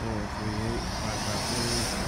four three eight five five three.